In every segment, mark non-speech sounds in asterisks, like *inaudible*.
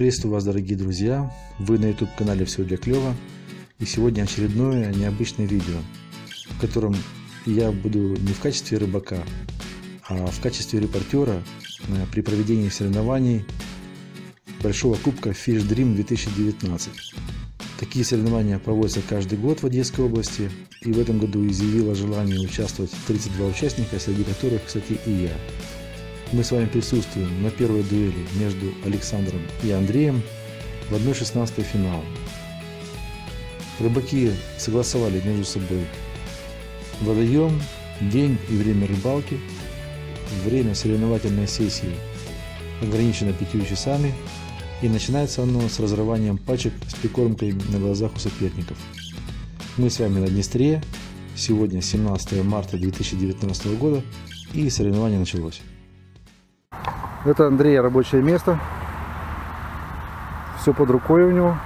Приветствую вас, дорогие друзья! Вы на YouTube канале Все для клёва. И сегодня очередное необычное видео, в котором я буду не в качестве рыбака, а в качестве репортера э, при проведении соревнований Большого Кубка Fish Dream 2019. Такие соревнования проводятся каждый год в Одесской области, и в этом году изъявило желание участвовать 32 участника, среди которых, кстати, и я. Мы с вами присутствуем на первой дуэли между Александром и Андреем в 1-16 финала. Рыбаки согласовали между собой водоем, день и время рыбалки, время соревновательной сессии ограничено 5 часами и начинается оно с разрыванием пачек с прикормкой на глазах у соперников. Мы с вами на Днестре, сегодня 17 марта 2019 года и соревнование началось. Это Андрея рабочее место. Все под рукой у него.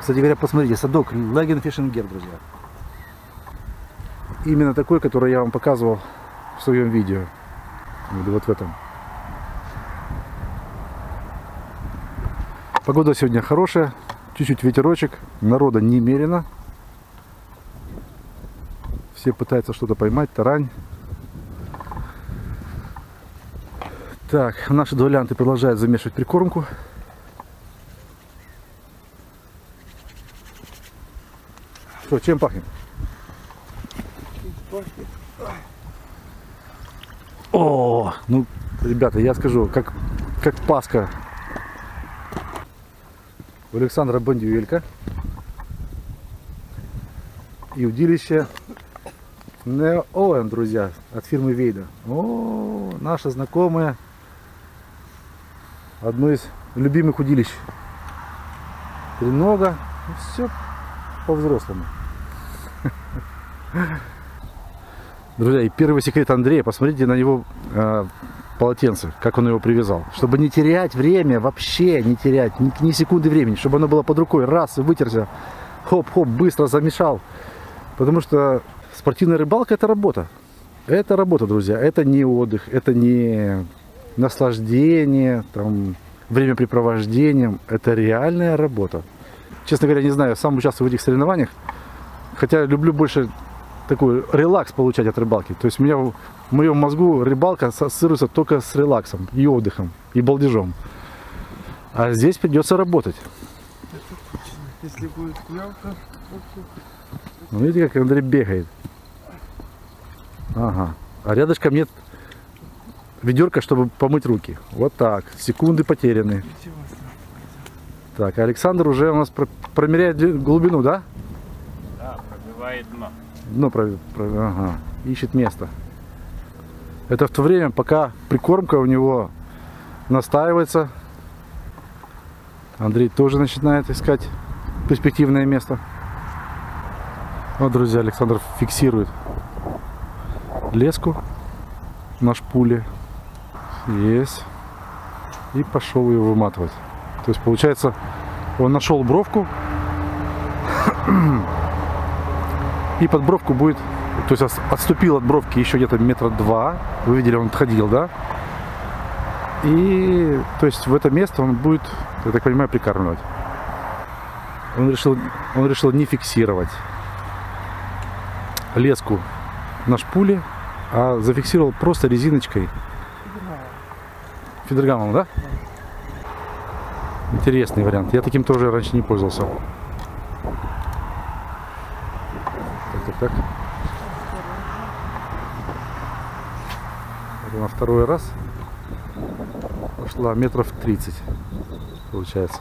Кстати говоря, посмотрите, садок Лаген Фишенгер, друзья. Именно такой, который я вам показывал в своем видео. Вот в этом. Погода сегодня хорошая, чуть-чуть ветерочек, народа немерено. Все пытаются что-то поймать, тарань. Так, наши дуэлянты продолжают замешивать прикормку. Что, чем пахнет? О, ну, ребята, я скажу, как, как Пасха. У Александра Бандюэлька. И удилище Owen, друзья, от фирмы Вейда. О, наша знакомая одно из любимых удилищ. Тренога, ну, все по-взрослому. *laughs* Друзья, и первый секрет Андрея, посмотрите на него э, полотенце, как он его привязал. Чтобы не терять время, вообще не терять ни, ни секунды времени, чтобы оно было под рукой, раз вытерся, хоп-хоп, быстро замешал. Потому что спортивная рыбалка это работа. Это работа, друзья, это не отдых, это не наслаждение, там, времяпрепровождением. Это реальная работа. Честно говоря, не знаю, сам участвую в этих соревнованиях. Хотя люблю больше такой релакс получать от рыбалки. То есть у меня в моем мозгу рыбалка ассоциируется только с релаксом и отдыхом, и балдежом. А здесь придется работать. Если будет клевка, Ну, видите, как Андрей бегает. Ага. А рядышком нет ведерко, чтобы помыть руки. Вот так. Секунды потеряны. Так, Александр уже у нас про промеряет глубину, да? Да, пробивает дно. Дно про про ага. ищет место. Это в то время, пока прикормка у него настаивается. Андрей тоже начинает искать перспективное место. Вот, друзья, Александр фиксирует леску на шпуле. Есть. И пошел ее выматывать. То есть получается, он нашел бровку. И под бровку будет, то есть отступил от бровки еще где-то метра два. Вы видели, он отходил, да? И то есть в это место он будет, я так понимаю, прикармливать. Он решил, он решил не фиксировать леску на шпуле, а зафиксировал просто резиночкой Фидергамом, да? Интересный вариант. Я таким тоже раньше не пользовался. Так, так, так. Это на второй раз пошла метров 30, получается.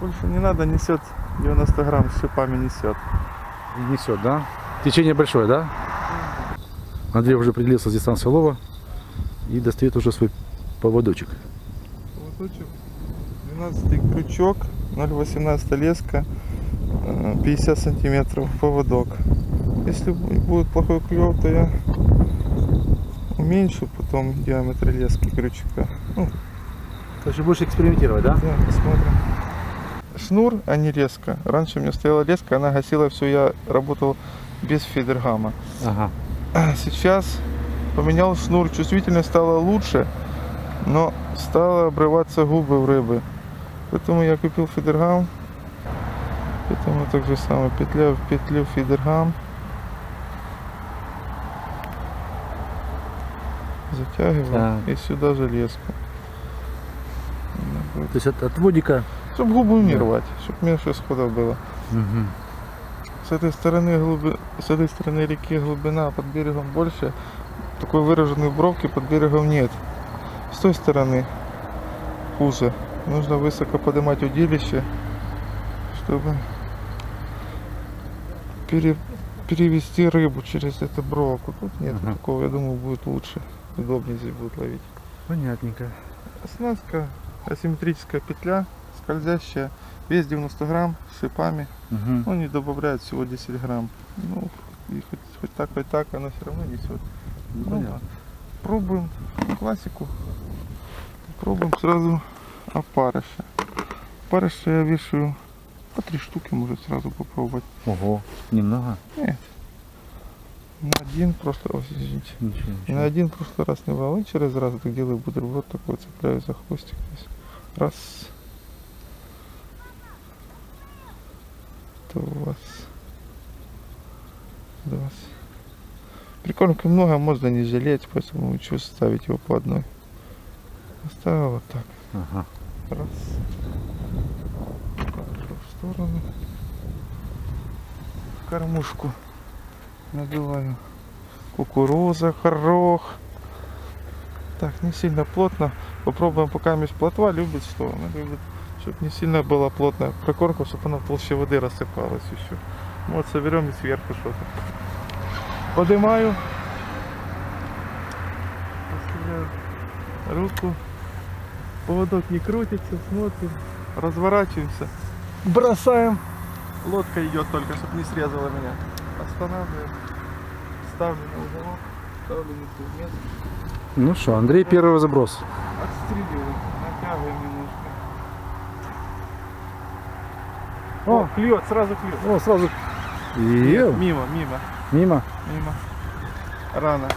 Больше не надо, несет 90 грамм с шипами несет. Несет, да? Течение большое, да? Андрей уже определился с дистанцией лова и достает уже свой поводочек. Поводочек 12 крючок, 0,18 леска, 50 сантиметров поводок. Если будет плохой клев, то я уменьшу потом диаметр лески крючка. Ну, То есть будешь экспериментировать, да? да, посмотрим. Шнур, а не леска. Раньше у меня стояла леска, она гасила все, я работал без фидергама. Ага. Сейчас поменял шнур, чувствительность стала лучше, Но стало обрываться губы у рыбы. Поэтому я купил фидергам. Поэтому так же самое петля в петлю фидергам. Затягиваю Так. и сюда железку. То есть от, от водика. Чтобы губу не Да. рвать, чтобы меньше сходов было. Мгм. С этой стороны глуби... с этой стороны реки глубина под берегом больше. Такой выраженной бровки под берегом нет. С той стороны хуже. Нужно высоко поднимать удилище, чтобы пере... перевести рыбу через эту бровку. Тут нет Ага. такого, я думаю, будет лучше. Удобнее здесь будет ловить. Понятненько. Оснастка, асимметрическая петля, скользящая, вес 90 грамм с шипами. Мгм. Ну, не добавляют всего 10 грамм. Ну, и хоть, хоть так, хоть так, она все равно несет. Ну, Ну, понятно. Пробуем классику. Пробуем сразу опарыша. Опарыша я вешаю по три штуки, может сразу попробовать. Ого, немного. Нет. На один просто, ой, извините. Ничего, На ничего. один прошлый раз не брал. И через раз так делаю бутерброд такой, цепляю за хвостик. Раз. Вас. Два. Прикормки много, можно не жалеть, поэтому лучше ставить его по одной. Оставил вот так. Ага. Раз. Положу в сторону. Кормушку набиваю. Кукуруза, горох. Так, не сильно плотно. Попробуем пока мисс плотва любит что? Она любит, чтобы не сильно было плотно прикормка, чтобы она толще воды рассыпалась еще. Вот соберем и сверху что-то. Поднимаю. Руку. Поводок не крутится, смотрим, разворачиваемся, бросаем. Лодка идет только, чтобы не срезала меня. Останавливаем, ставлю на уголок, ставлю на место, Ну что, Андрей первый заброс. отстреливаем, натягиваем немножко. О. О, клюет, сразу клюет. О, сразу. Нет, мимо, мимо, мимо. мимо. Рано,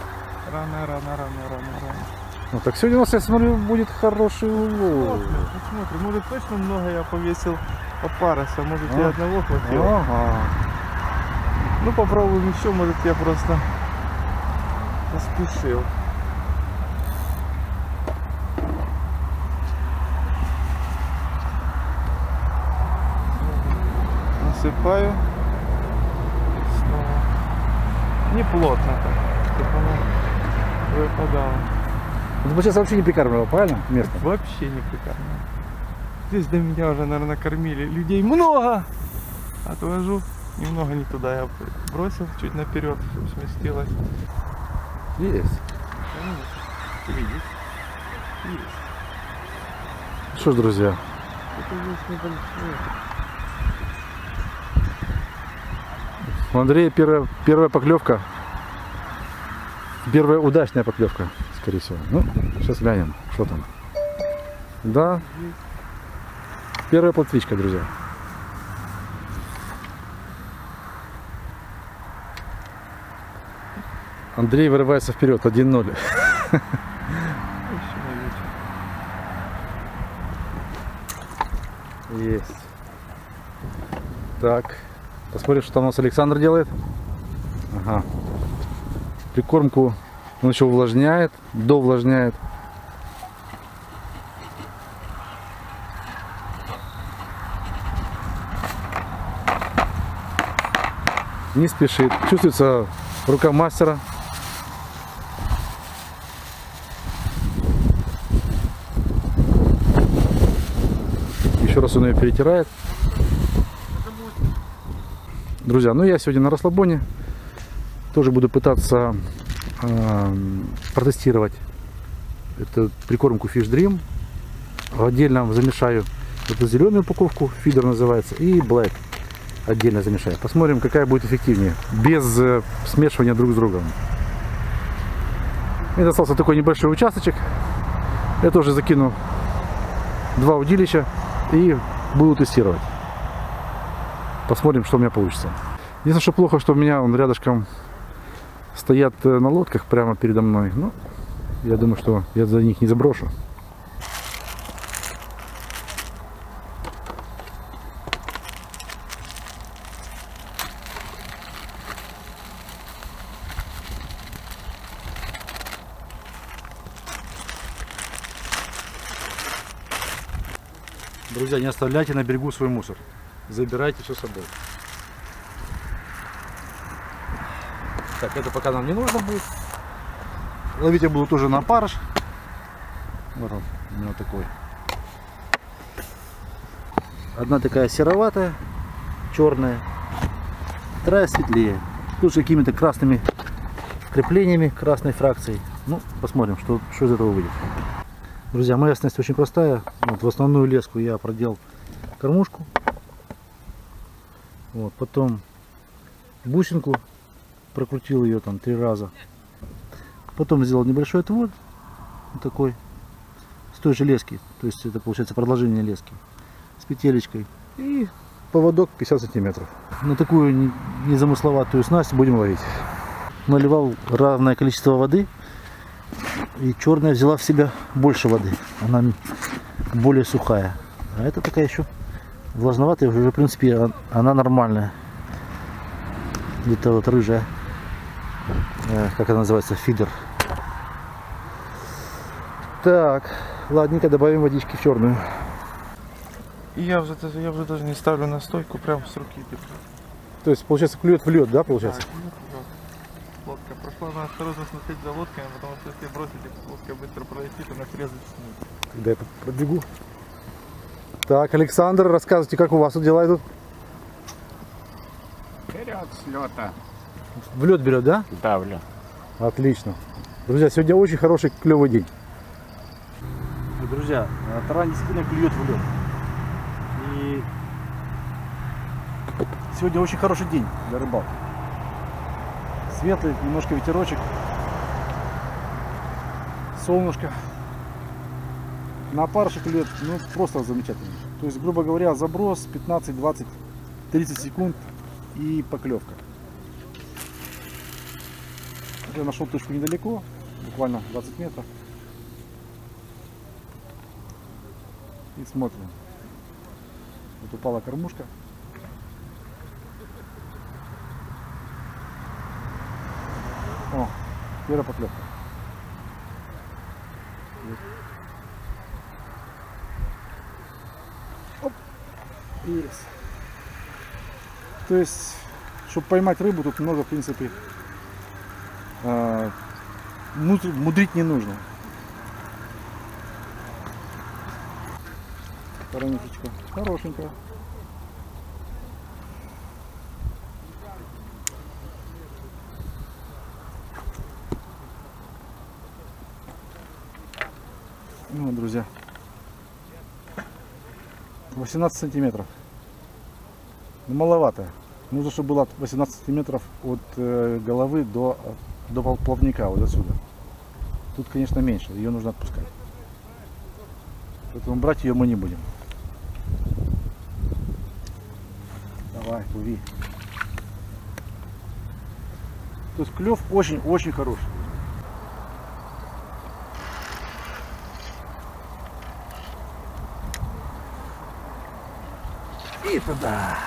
рано, рано, рано, рано, рано. Ну так сегодня у нас, я смотрю, будет хороший улов. Посмотрим. Может точно много я повесил опарыса, может я А. одного хватил. Ага. Ну попробуем еще, может я просто поспешил. Насыпаю. Снова. Не плотно так, чтобы оно выпадало. Ты сейчас вообще не прикармливал, правильно? Место. Вообще не прикармливаю. Здесь до меня уже, наверное, кормили людей много. Отвожу. Немного не туда я бросил, чуть наперед, чтобы сместилось. Есть. Видишь? Есть. Что ж, друзья, Это есть небольшое. у Андрея первая, первая поклевка. Первая удачная поклевка, скорее всего. Ну, сейчас глянем, что там. Да. Первая плотвичка, друзья. Андрей вырывается вперед 1-0. Еще на вечер. Есть. Так. Посмотрим, что там у нас Александр делает. Ага. Прикормку он еще увлажняет, довлажняет. Не спешит. Чувствуется рука мастера. Еще раз он ее перетирает. Друзья, ну я сегодня на расслабоне. Тоже буду пытаться протестировать эту прикормку Fish Dream. Отдельно замешаю эту зеленую упаковку, фидер называется, и Black отдельно замешаю. Посмотрим, какая будет эффективнее, без э, смешивания друг с другом. Мне достался такой небольшой участочек. Я тоже закину два удилища и буду тестировать. Посмотрим, что у меня получится. Единственное, что плохо, что у меня он рядышком стоят э, на лодках прямо передо мной. Ну, я думаю, что я за них не заброшу. Друзья, не оставляйте на берегу свой мусор. Забирайте все с собой. Так, это пока нам не нужно будет. Ловить я буду тоже на парыш. Вот он у меня такой. Одна такая сероватая, черная, вторая светлее. Тут с какими-то красными креплениями, красной фракцией. Ну, посмотрим, что, что из этого выйдет. Друзья, моя снасть очень простая. Вот, в основную леску я продел кормушку. Вот, потом бусинку прокрутил ее там три раза. Потом сделал небольшой отвод, вот такой, с той же лески. То есть это получается продолжение лески. С петелечкой. И поводок 50 сантиметров. На такую не- незамысловатую снасть будем ловить. Наливал равное количество воды. И черная взяла в себя больше воды. Она более сухая. А это такая еще влажноватая, уже в принципе а- она нормальная. Где-то вот рыжая. Э, Как она называется? Фидер. Так, ладненько, добавим водички в черную. И я уже, даже- я уже даже не ставлю на стойку, прям с руки. То есть, получается, клюет в лед, да, получается? Так, пожалуйста. Лодка прошла, надо осторожно смотреть за лодками, потому что если бросите, лодка быстро пролетит, она срезать сможет. Когда я пробегу. Так, Александр, рассказывайте, как у вас тут дела идут? Вперед с лета. В лед берет, да? Давлю. Отлично. Друзья, сегодня очень хороший клевый день. Друзья, тарань действительно клюет в лед. И сегодня очень хороший день для рыбалки. Светлый, немножко ветерочек. Солнышко. На опарыше клюет, ну просто замечательно. То есть, грубо говоря, заброс 15, 20, 30 секунд и поклевка. Я нашел точку недалеко, буквально 20 метров. И смотрим. Вот упала кормушка. О, первая поклевка. Оп. Есть. То есть, чтобы поймать рыбу, тут много, в принципе, мудрить не нужно. Тараничечка хорошенькая. Ну, друзья. 18 сантиметров. Ну, маловато. Нужно, чтобы было 18 сантиметров от э, головы до, до плавника, вот отсюда. Тут, конечно, меньше, ее нужно отпускать. Поэтому брать ее мы не будем. Давай, плыви. То есть клев очень-очень хороший. И туда.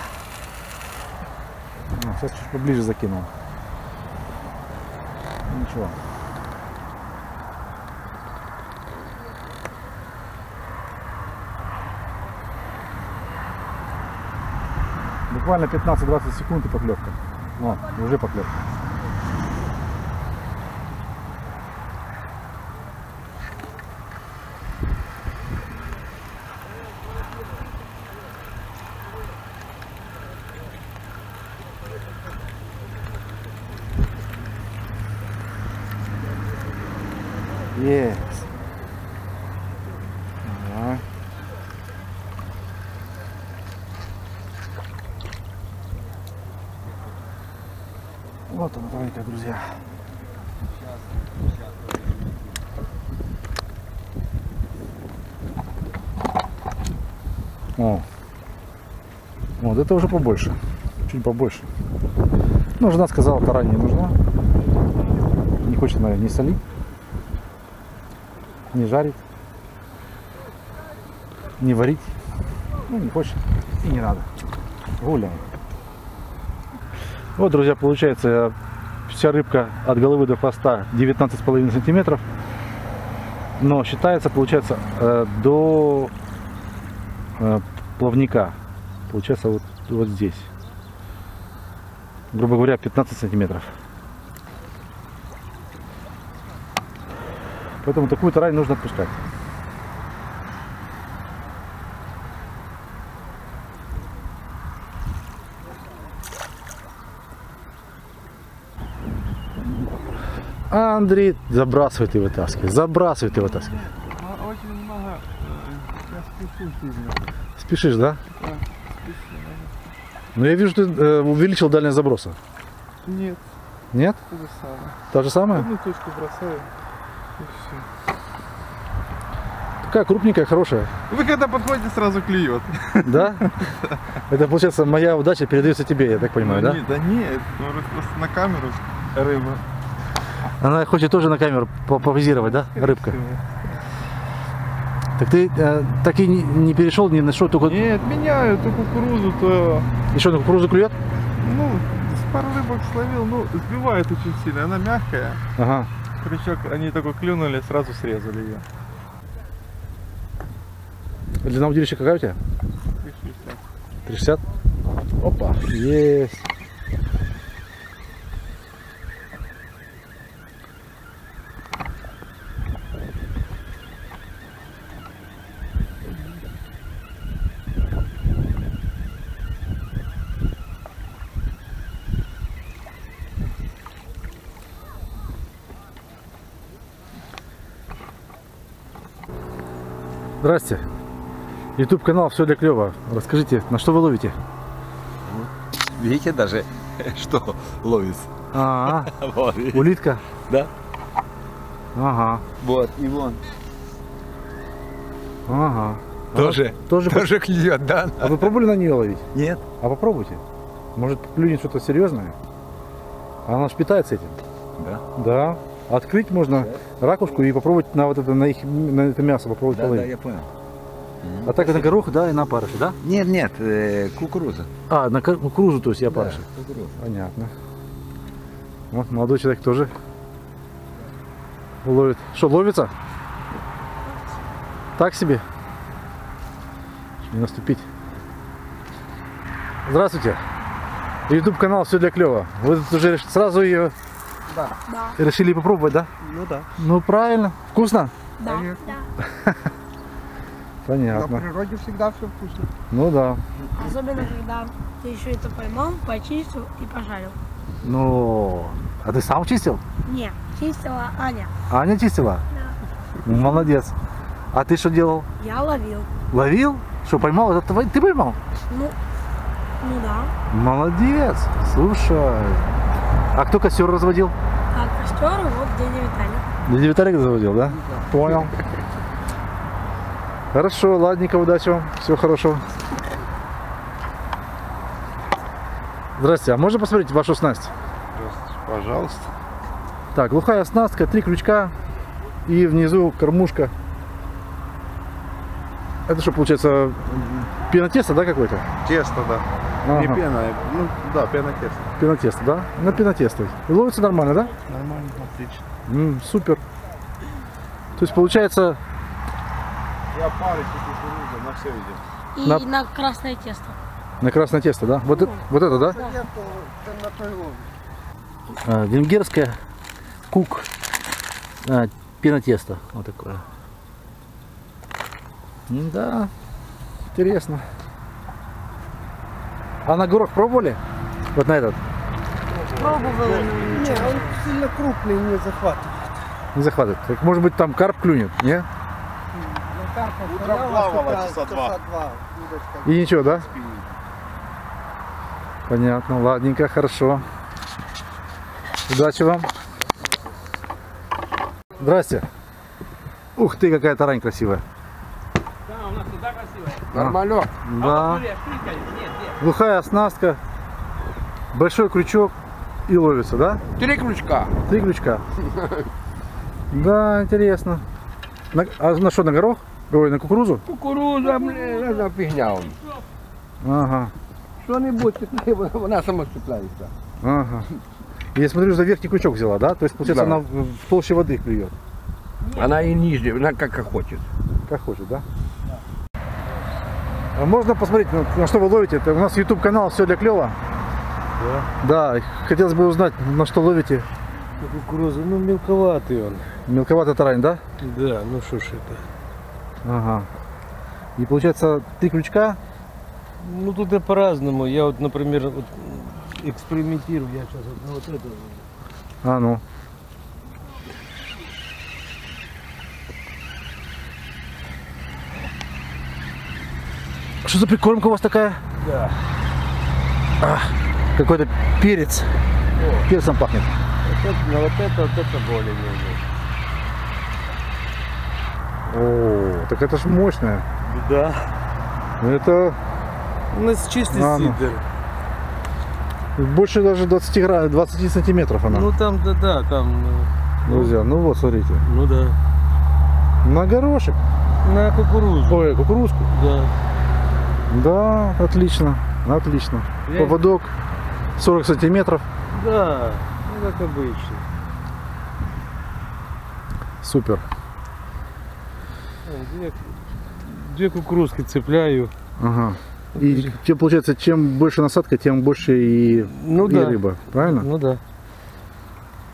Ну, сейчас чуть поближе закинул. Ничего. Буквально 15-20 секунд и поклевка. О, уже поклевка. Есть. Ага. Вот он, давайте, друзья. О. Вот это уже побольше. Чуть побольше. Ну, жена сказала, тарань не нужна. Не хочет, наверное, не солить, не жарить, не варить. Ну, не хочет и не надо. Гуляем. Вот, друзья, получается вся рыбка от головы до хвоста 19,5 сантиметров. Но считается, получается, э, до э, плавника. Получается вот, вот здесь. Грубо говоря, 15 сантиметров. Поэтому такую тарань нужно отпускать. А Андрей забрасывает и вытаскивает, забрасывает и вытаскивает. Ну, Очень много. э, Я спешу сильно. Спешишь, да? Да. Но я вижу, ты э, увеличил дальность заброса. Нет, Нет? то же самое. Та же самая? Одну точку бросаю. И все. Такая крупненькая, хорошая. Вы когда подходите, сразу клюет. Да? *laughs* Это получается моя удача передается тебе, я так понимаю, Ну, да? не- Да нет, ну, просто на камеру рыба. Она хочет тоже на камеру по- попозировать, да? Рыбка. Так ты э, так и не, не перешел ни на что, только Нет, меняю то кукурузу, то еще на кукурузу клюет? ну, пару рыбок словил, ну, сбивает очень сильно, она мягкая. Ага. Крючок, они только клюнули, сразу срезали ее. Длина удилища какая у тебя? 360? Опа, есть. Здрасте. YouTube канал Все для клёва. Расскажите, на что вы ловите? Видите даже, что ловится. А, *laughs* Вот, улитка. да? Ага, Вот, и вон. ага. Тоже, Тоже. тоже клюет, да? А вы пробовали на нее ловить? Нет. А попробуйте. Может клюнет что-то серьезное. Она ж питается этим. Да. Да. Открыть можно ракушку и попробовать на вот это на их на это мясо попробовать Да, да, я понял. А так на горох, да, и на опарыши, да? Нет, нет, э, кукуруза. А, на кукурузу, то есть и опарыши. Да, кукуруза. Понятно. Вот молодой человек тоже ловит. Что, ловится? Так себе? Не наступить. Здравствуйте. YouTube канал Все для клёва. Вы тут уже сразу ее Да. решили попробовать, да? Ну да. Ну правильно. Вкусно? Да. да. *laughs* На Понятно. природе всегда все вкусно. Ну да. Особенно, когда ты еще это поймал, почистил и пожарил. Ну, а ты сам чистил? Не, чистила Аня. Аня чистила? Да. Молодец. А ты что делал? Я ловил. Ловил? Что, поймал? Это твой- ты поймал? Ну, ну да. Молодец. Слушай. А кто костер разводил? А костер вот дядя Виталий. Дядя Виталик заводил, да? Понял. Хорошо, ладненько, удачи вам. Всего хорошего. Здрасте, а можно посмотреть вашу снасть? Пожалуйста. Так, глухая оснастка, три крючка и внизу кормушка. Это что получается пенотесто, да, какое-то? Тесто, да. Не пена, ну да, пена тесто. пенотесто, да? На пенотесто. И ловится нормально, да? Нормально, отлично. М, супер. То есть получается Я парочку кукурузы на все идет. И На- на, красное тесто. на красное тесто, да? Вот, это- вот это, да? А, венгерское кук а, пенотесто. Вот такое. М, Да, интересно. А на горох пробовали? Вот на этот? Пробовала. Не, он сильно крупный не захватывает. Не захватывает. Так, может быть там карп клюнет, не? На карпа Утром стояла плавала часа два. удочка. И ничего, да? Понятно, ладненько, хорошо. Удачи вам. Здрасте. Ух ты, какая тарань красивая. Нормалек. Да. Глухая оснастка, большой крючок и ловится, да? Три крючка. Три крючка. Да, интересно. На- а на что, на горох? Ой, на кукурузу? Кукуруза, блин, это фигня он. Ага, Что-нибудь, *laughs* вона сама цепляется. ага. Я смотрю, за верхний крючок взяла, да? То есть, получается, Да. она в толще воды клюет. Она и нижняя, она как хочет. Как хочет, да? А можно посмотреть, на, на что вы ловите? Это у нас YouTube канал все для клева. Да. Да, хотелось бы узнать, на что ловите. Кукуруза, ну мелковатый он. Мелковатый тарань, да? Да, ну что ж это. Ага. И получается три крючка. Ну тут и по-разному. Я вот, например, вот экспериментирую. Я сейчас вот на вот это. А ну. Что за прикормка у вас такая? Да. Какой-то перец. Перцем пахнет. Вот это, на вот это, вот это более-менее. О, так это ж мощная. Да. Это У нас чистый А, ну. сидр. больше даже 20, гра... 20 сантиметров она. Ну там, да, да, там. ну, Друзья, ну вот, смотрите. Ну да. На горошек. На кукурузу. Ой, кукурузку. Да. Да, отлично. Отлично. Я- Поводок 40 сантиметров. Да. Ну как обычно. Супер. Две, две кукурузки цепляю. Ага. И чем, получается, чем больше насадка, тем больше и, Ну и да. рыба. Правильно? Ну да.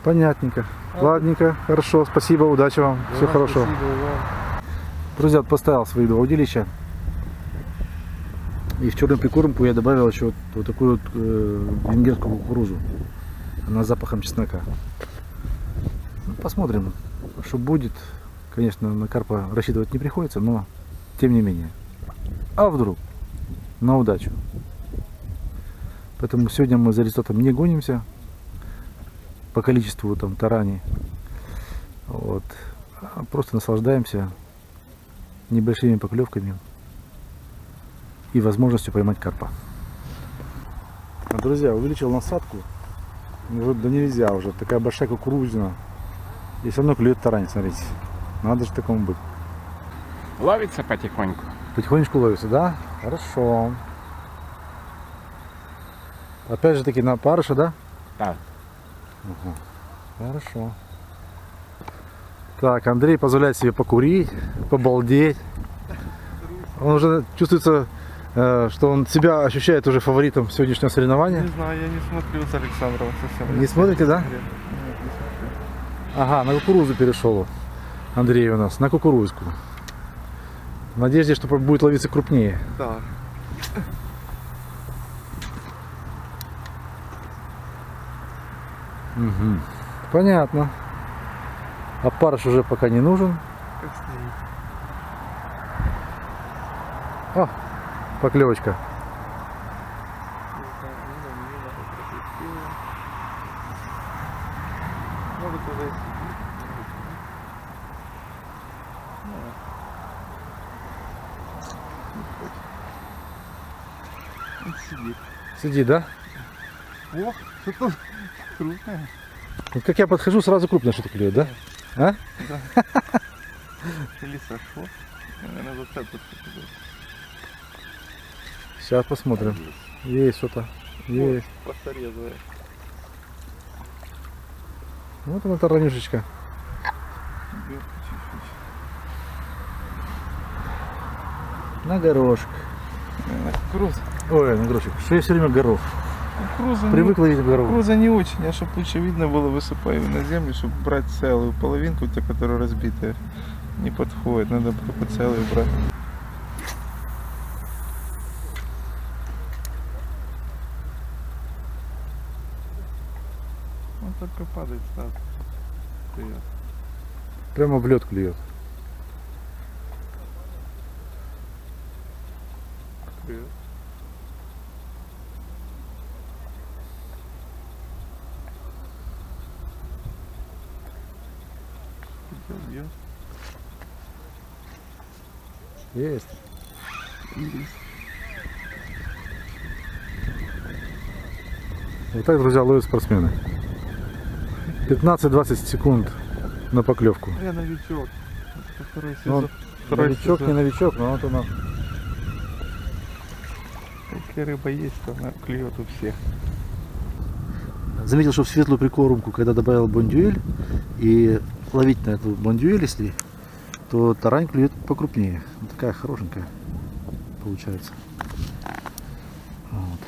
Понятненько. Ладненько, хорошо, спасибо, удачи вам, всего Да, хорошего. спасибо вам. Друзья, поставил свои два удилища. И в черную прикормку я добавил еще вот, вот такую вот э, венгерскую кукурузу. Она с запахом чеснока. Ну, посмотрим, что будет. Конечно, на карпа рассчитывать не приходится, но тем не менее. А вдруг? На удачу. Поэтому сегодня мы за результатом не гонимся по количеству там тарани. Вот. А Просто наслаждаемся небольшими поклевками и возможностью поймать карпа. Друзья, увеличил насадку. Уже да нельзя уже. Такая большая кукурузина. И все равно клюет тарань, смотрите. Надо же такому быть. Ловится потихоньку. Потихонечку ловится, да? Хорошо. Опять же таки на парыша, да? Да. Ага. Хорошо. Так, Андрей позволяет себе покурить, побалдеть. Он уже чувствуется, что он себя ощущает уже фаворитом сегодняшнего соревнования. Не знаю, я не смотрю с Александром совсем. Не смотрите, да? Нет, нет, не смотрю. Ага, на кукурузу перешел Андрей у нас, на кукурузку. В надежде, что будет ловиться крупнее. Да. Мгм. Понятно. А парыш уже пока не нужен. Как стоит. О, поклевочка. Сидит. Сиди, да? О, что-то крупное. Вот как я подхожу, сразу крупное что-то клюет, да? А? Или сошло. Наверное, что-то. Сейчас посмотрим. Есть что-то. Есть. Посорезывая. Вот она таранюшечка. На горошек. Кукуруза. Ой, на горошек. Что я все время горох? Кукуруза не- Привык ловить горох. Кукуруза не очень, а чтобы лучше видно было, высыпаю на землю, чтобы брать целую половинку, те, которые разбитые, не подходит. Надо только целую брать. Только падает сразу. Вперед. Прямо в лед клюет. Бьет, бьет. Есть. Вот так, друзья, ловят спортсмены. 15-20 секунд на поклевку. Я новичок. Второй Ну, сезон. Второй Новичок, не сезон. новичок, но вот она. Если рыба есть, то она клюет у всех. Заметил, что в светлую прикормку, когда добавил бондюэль, и ловить на эту бондюэль, если, то тарань клюет покрупнее. Вот такая хорошенькая получается. Вот.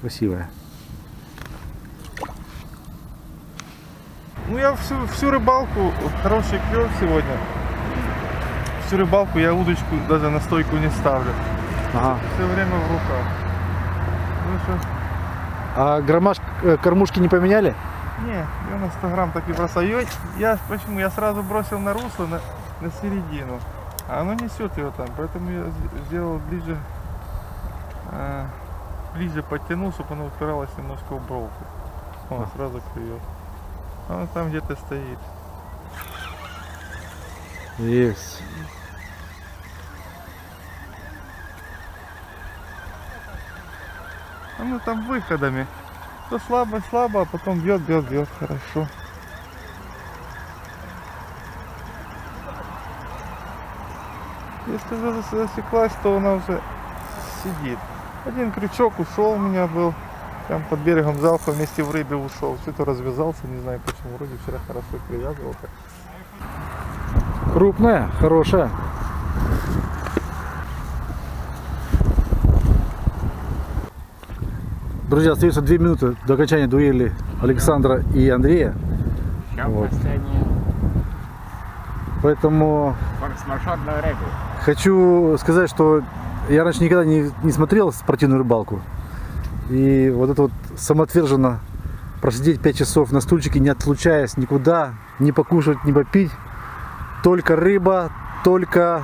Красивая. Ну я всю, всю рыбалку, хороший клев сегодня. Всю рыбалку я удочку даже на стойку не ставлю. Ага. Все время в руках. Ну что, А громаш э, кормушки не поменяли? не, я на 100 грамм так и бросаю. Я, почему? Я сразу бросил на русло, на, на середину. А оно несет его там, поэтому я сделал ближе, а, ближе подтянул, чтобы оно упиралось немножко в бровку. Он сразу клюет. А он там где-то стоит. Есть. Оно там выходами. То слабо-слабо, а потом бьет, бьет, бьет. Хорошо. Если уже зас- засеклась, то она уже сидит. Один крючок ушел у меня был. Там под берегом залфа вместе в рыбе ушел. Что-то развязался, не знаю почему. Вроде вчера хорошо привязывал. так. Крупная, хорошая. Друзья, остается две минуты до окончания дуэли Александра и Андрея. Все Вот. последнее. Поэтому хочу сказать, что я раньше никогда не, не смотрел спортивную рыбалку. И вот это вот самоотверженно просидеть 5 часов на стульчике, не отлучаясь никуда, не покушать, не попить. Только рыба, только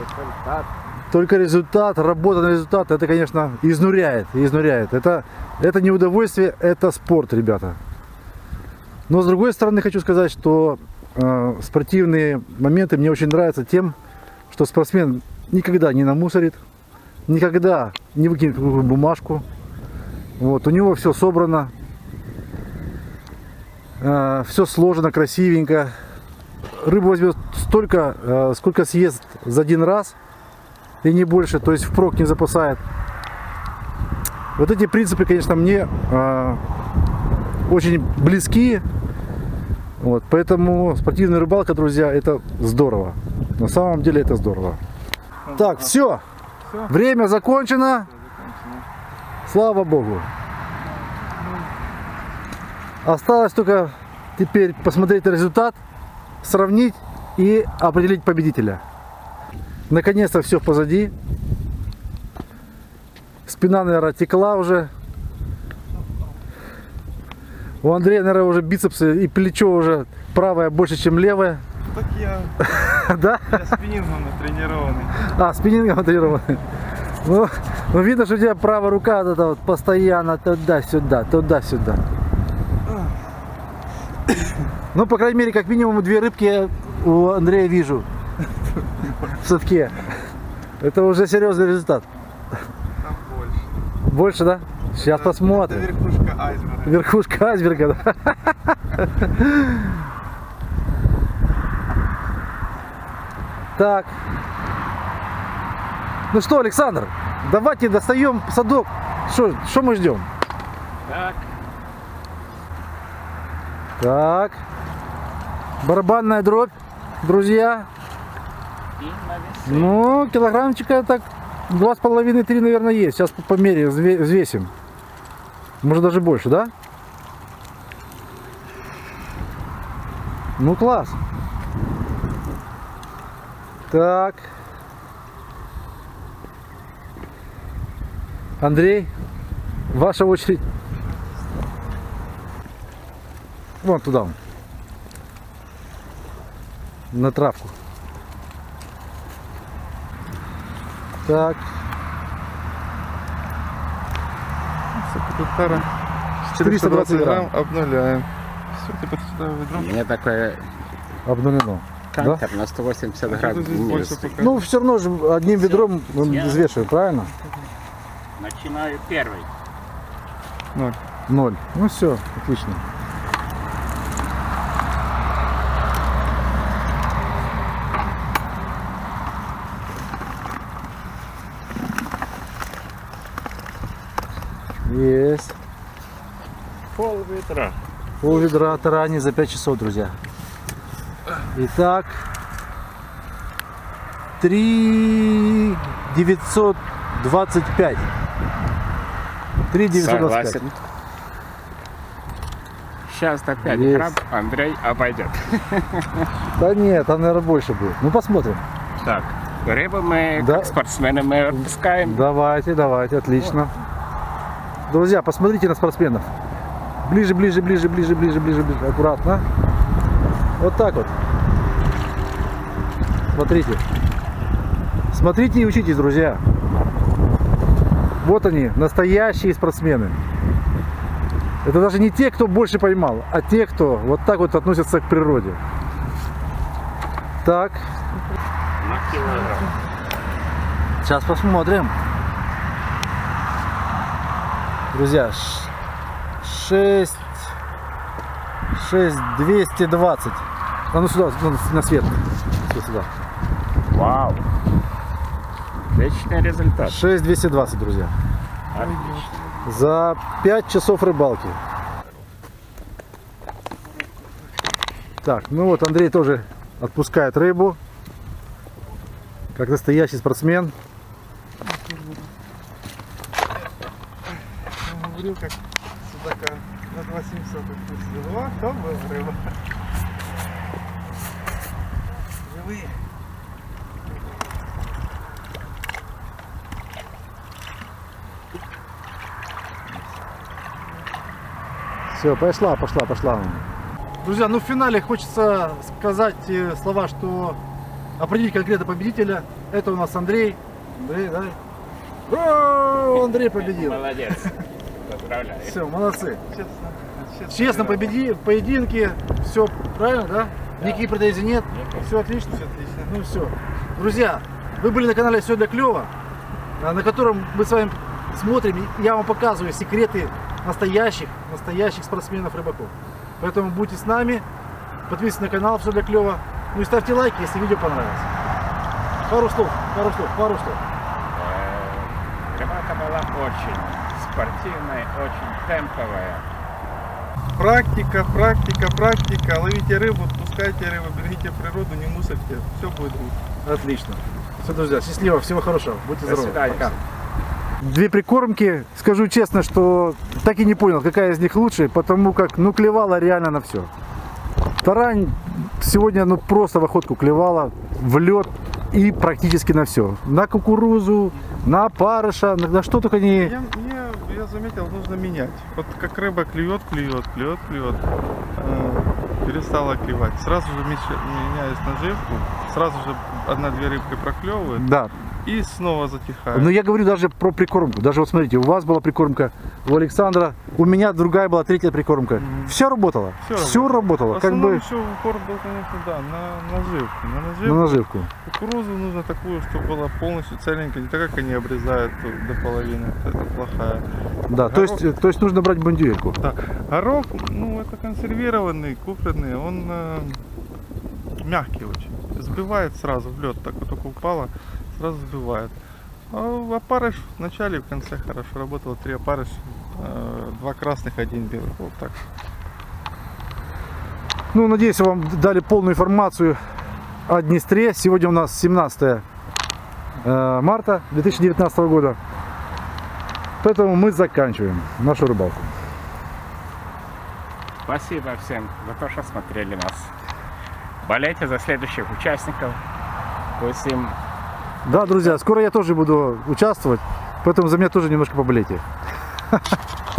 Результат. только результат, работа на результат, это, конечно, изнуряет, изнуряет. Это, это не удовольствие, это спорт, ребята. Но с другой стороны, хочу сказать, что э, спортивные моменты мне очень нравятся тем, что спортсмен никогда не намусорит, никогда не выкинет какую бумажку. Вот, у него все собрано, все сложено красивенько. Рыбу возьмет столько, э, сколько съест за один раз и не больше, то есть впрок не запасает. Вот эти принципы, конечно, мне э, очень близки. Вот, поэтому спортивная рыбалка, друзья, это здорово. На самом деле это здорово. Так, все. Всё? Время закончено. Слава Богу. Осталось только теперь посмотреть результат, сравнить и определить победителя. Наконец-то все позади. Спина, наверное, текла уже. У Андрея, наверное, уже бицепсы и плечо уже правое больше, чем левое. Так я, *laughs* Да? я спиннингом натренированный. А, спиннингом тренированный. Ну, ну, видно, что у тебя правая рука вот эта вот постоянно туда-сюда, туда-сюда. Ну, по крайней мере, как минимум две рыбки я у Андрея вижу в садке. Это уже серьезный результат. Там больше. Больше, да? Сейчас Это посмотрим. верхушка айсберга. Верхушка айсберга, да? Так. Ну что, Александр, давайте достаем садок. Что, мы ждем? Так, Так. Барабанная дробь, друзья. Ну, килограммчика так два с половиной, три, наверное, есть. Сейчас померяем, взве- взвесим. Может даже больше, да? Ну, класс. Так. Андрей, ваша очередь. Вон туда. вон. На травку. Так. Тут тара 420 грамм. обнуляем. Все, теперь сюда ведро. У меня такой Обнулено. Да? кантер на 180 А грамм? Ну, все равно же одним ведром взвешиваем, правильно? Начинаю первый. Ноль. Ноль. Ну все, отлично. Есть. Пол ведра. Пол ведра тарани за 5 часов, друзья. Итак, 3 925. 3 925. Согласен. Сейчас опять Есть. краб Андрей обойдет. Да нет, там, наверное, больше будет. Ну, посмотрим. Так, рыбу мы, Да. как спортсмены, мы отпускаем. Давайте, давайте, отлично. Друзья, посмотрите на спортсменов. Ближе, ближе, ближе, ближе, ближе, ближе, ближе. Аккуратно. Вот так вот. Смотрите. Смотрите и учитесь, друзья. Вот они, настоящие спортсмены. Это даже не те, кто больше поймал, а те, кто вот так вот относятся к природе. Так, На килограмм. Сейчас посмотрим. Друзья, 6, 6, 220. А ну сюда, ну, на свет. Сюда. Вау. Отличный результат. 6, 220, друзья. Отлично. За 5 часов рыбалки. Так, ну вот Андрей тоже отпускает рыбу. Как настоящий спортсмен. Говорил, как судака на 2700 отпустил. О, то был рыба. Живые. Все, пошла, пошла, пошла. Друзья, ну в финале хочется сказать э, слова, что определить конкретно победителя. Это у нас Андрей. Андрей, да? О, Андрей победил. Молодец. Поздравляю. Все, молодцы. Честно. Честно победи, в поединке, все правильно, да? Никаких претензий нет. Все отлично. Все отлично. Ну все. Друзья, вы были на канале Все для клёва, а, на котором мы с вами смотрим, я вам показываю секреты настоящих, настоящих спортсменов рыбаков. Поэтому будьте с нами, подписывайтесь на канал Все для клёва, ну и ставьте лайки, если видео понравилось. Пару слов, пару слов, пару слов. Э, Рыбалка была очень спортивная, очень темповая. Практика, практика, практика. Ловите рыбу, отпускайте рыбу, берегите природу, не мусорьте. Все будет лучше. Отлично. Все, друзья, счастливо, всего хорошего. Будьте До здоровы. свидания. Пока. Две прикормки. Скажу честно, что так и не понял, какая из них лучше, потому как, ну, клевала реально на все. Тарань сегодня, ну, просто в охотку клевала, в лед и практически на все. На кукурузу, на парыша, на, на что только не... Я, я, я заметил, нужно менять. Вот как рыба клюет, клюет, клюет, клюет, э, перестала клевать. Сразу же меняюсь наживку, сразу же одна-две рыбки проклевывает Да, и снова затихает. но я говорю даже про прикормку. Даже вот смотрите, у вас была прикормка, у Александра, у меня другая была третья прикормка. Все работало, Всё все работало, В как бы еще упор был, конечно, да, на наживку. На наживку. на наживку. Кукурузу нужно такую, чтобы была полностью целенькая, не так, как они обрезают до половины. Это плохая. Да, то есть, то есть нужно брать бондюэльку. Да. Горох, ну, это консервированный, купленный, он э, мягкий очень. Сбивает сразу в лед, так вот только упало, сразу сбивает. А опарыш в начале и в конце хорошо работал. Три опарыш, э, два красных, один белый. Вот так. Ну, надеюсь, вам дали полную информацию о Днестре. Сегодня у нас 17 э, марта 2019 года. Поэтому мы заканчиваем нашу рыбалку. Спасибо всем за то, что смотрели нас. Болейте за следующих участников. Пусть им Да, друзья, скоро я тоже буду участвовать, поэтому за меня тоже немножко поболейте. *laughs*